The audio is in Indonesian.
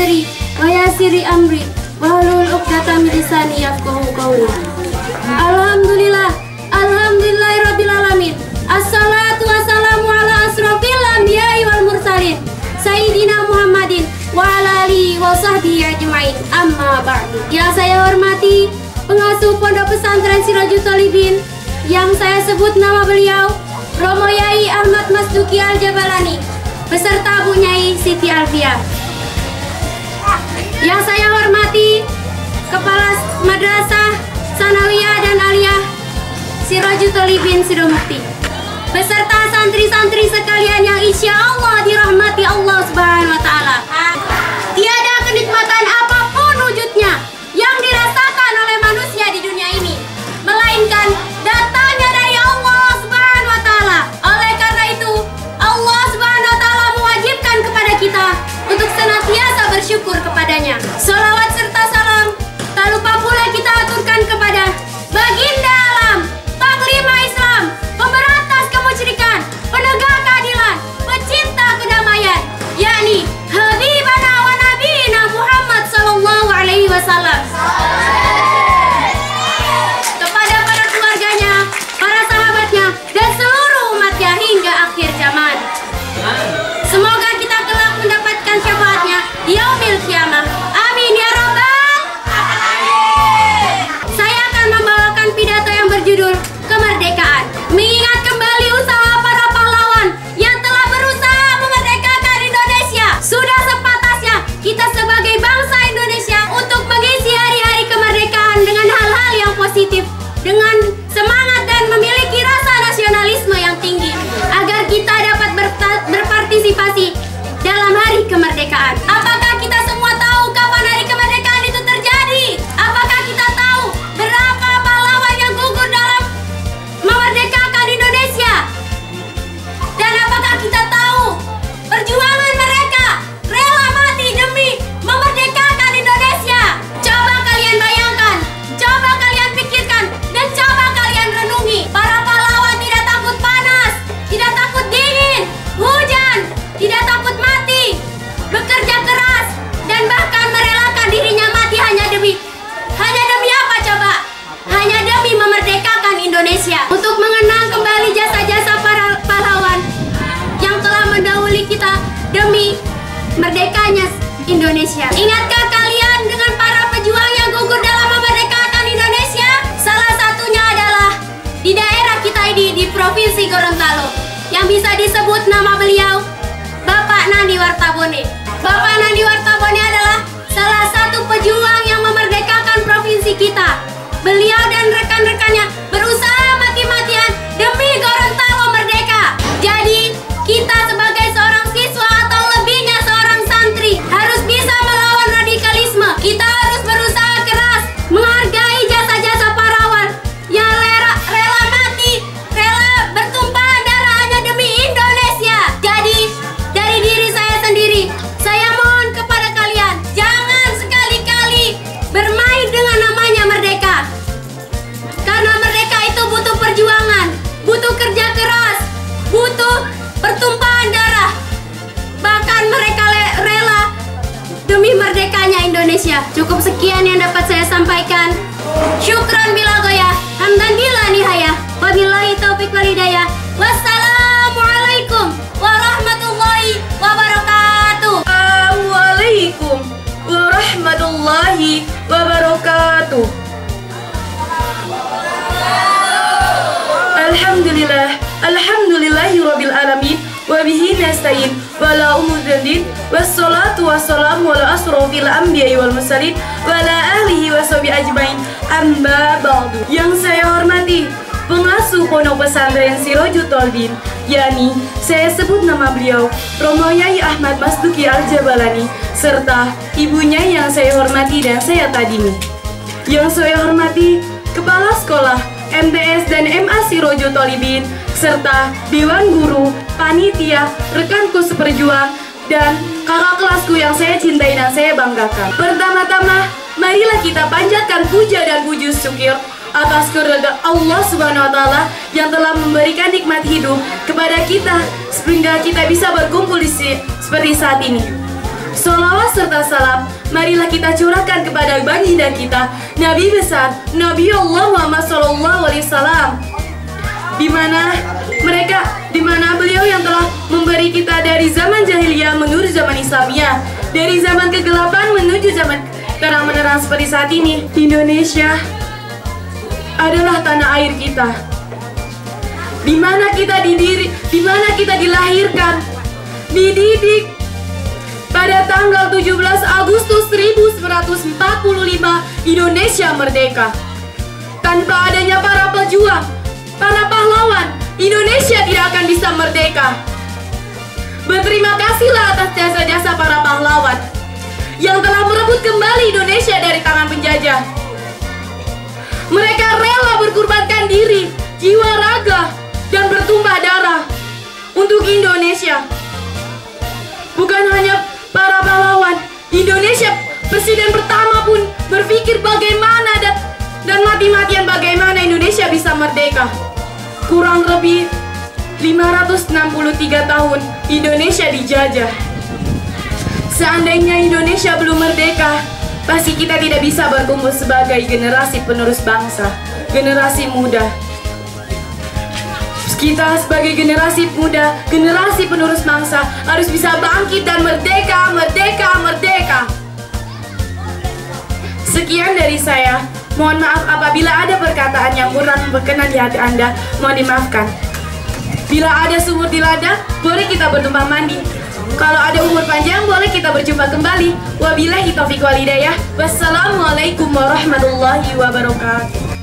sadri wa yassiri amri wahlul 'uqdatam min lisani yafqahu qawli. Alhamdulillah, alhamdulillahirabbil alamin. Assalatu wassalamu ala asrofil anbiya'i wal mursalin. Sayyidina Muhammadin wa ala alihi wa sahbihi ajmain. Amma ba'du. Yang saya hormati pengasuh Pondok Pesantren Sirajul Talibin yang saya sebut nama beliau Romo Yai Ahmad Masduki Al-Jabalani beserta Bu Nyai Siti Alfia. Yang saya hormati Kepala Madrasah Sanawiyah dan Aliyah Sirajul Talibin Sidomukti beserta santri-santri sekalian yang insya Allah dirahmati Allah Subhanahu wa Ta'ala. Tiada kenikmatan apa pun alaihi merdekanya Indonesia. Ingatkah kalian dengan para pejuang yang gugur dalam memerdekakan Indonesia? Salah satunya adalah di daerah kita ini di Provinsi Gorontalo yang bisa disebut nama beliau Bapak Nandi Wartabone. Bapak Nandi Wartabone adalah salah satu pejuang yang memerdekakan provinsi kita. Beliau dan rekan-rekannya pertumpahan darah. Bahkan mereka rela demi merdekanya Indonesia. Cukup sekian yang dapat saya sampaikan. Syukran bila goyah, hamdan bila nihaya. Wabillahi taufik wal hidayah. Wassalamualaikum warahmatullahi wabarakatuh. Assalamualaikum warahmatullahi wabarakatuh. Alhamdulillah, alhamdulillahi rabbil alamin wa bihi nasta'in wa la umudzin wassalatu wassalamu ala asrofil anbiya'i wal mursalin wa ala alihi wa ajmain amma ba'du. Yang saya hormati pengasuh pondok pesantren Sirojul Tolbin, yakni saya sebut nama beliau Romo Yai Ahmad Masduki Al-Jabalani, serta ibunya yang saya hormati dan saya tadimi. Yang saya hormati MTS dan MA Sirojul Tolibin, serta Dewan Guru, Panitia, rekanku seperjuang, dan kakak kelasku yang saya cintai dan saya banggakan. Pertama-tama, marilah kita panjatkan puja dan puji syukur atas kepada Allah Subhanahu wa taala yang telah memberikan nikmat hidup kepada kita sehingga kita bisa berkumpul di si- seperti saat ini. Salawat serta salam, marilah kita curahkan kepada baginda kita, Nabi besar, Nabi Allah Muhammad Sallallahu Alaihi Wasallam. Di mana mereka, di mana beliau yang telah memberi kita dari zaman jahiliyah menuju zaman Islamiyah, dari zaman kegelapan menuju zaman terang menerang seperti saat ini. Indonesia adalah tanah air kita. Di mana kita didiri, di mana kita dilahirkan, dididik, pada tanggal 17 Agustus 1945 Indonesia merdeka. Tanpa adanya para pejuang, para pahlawan, Indonesia tidak akan bisa merdeka. Berterima kasihlah atas jasa-jasa para pahlawan yang telah merebut kembali Indonesia dari tangan penjajah. Mereka rela berkorbankan diri, jiwa raga, dan bertumpah darah untuk Indonesia. Bukan hanya para pahlawan, Indonesia presiden pertama pun berpikir bagaimana dan dan mati-matian bagaimana Indonesia bisa merdeka. Kurang lebih 563 tahun Indonesia dijajah. Seandainya Indonesia belum merdeka, pasti kita tidak bisa berkumpul sebagai generasi penerus bangsa, generasi muda. Kita sebagai generasi muda, generasi penerus bangsa harus bisa bangkit dan merdeka, merdeka, merdeka. Sekian dari saya. Mohon maaf apabila ada perkataan yang kurang berkenan di hati Anda, mohon dimaafkan. Bila ada sumur di ladang, boleh kita bertumpah mandi. Kalau ada umur panjang, boleh kita berjumpa kembali. Wabillahi taufiq walidayah. Wassalamualaikum warahmatullahi wabarakatuh.